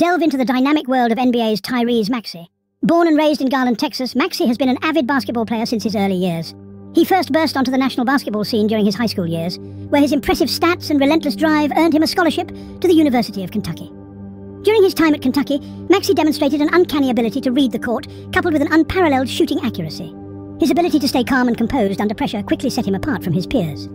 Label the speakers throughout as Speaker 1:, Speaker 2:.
Speaker 1: delve into the dynamic world of NBA's Tyrese Maxey. Born and raised in Garland, Texas, Maxey has been an avid basketball player since his early years. He first burst onto the national basketball scene during his high school years, where his impressive stats and relentless drive earned him a scholarship to the University of Kentucky. During his time at Kentucky, Maxey demonstrated an uncanny ability to read the court, coupled with an unparalleled shooting accuracy. His ability to stay calm and composed under pressure quickly set him apart from his peers.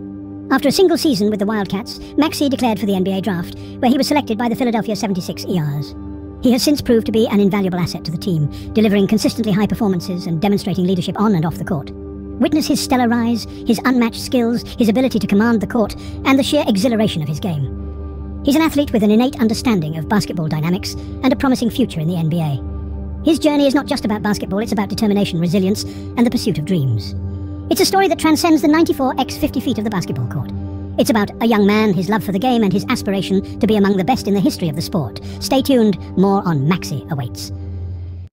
Speaker 1: After a single season with the Wildcats, Maxey declared for the NBA draft, where he was selected by the Philadelphia 76ers. He has since proved to be an invaluable asset to the team, delivering consistently high performances and demonstrating leadership on and off the court. Witness his stellar rise, his unmatched skills, his ability to command the court, and the sheer exhilaration of his game. He's an athlete with an innate understanding of basketball dynamics and a promising future in the NBA. His journey is not just about basketball, it's about determination, resilience, and the pursuit of dreams. It's a story that transcends the 94 x 50 feet of the basketball court. It's about a young man, his love for the game, and his aspiration to be among the best in the history of the sport. Stay tuned, more on Maxey awaits.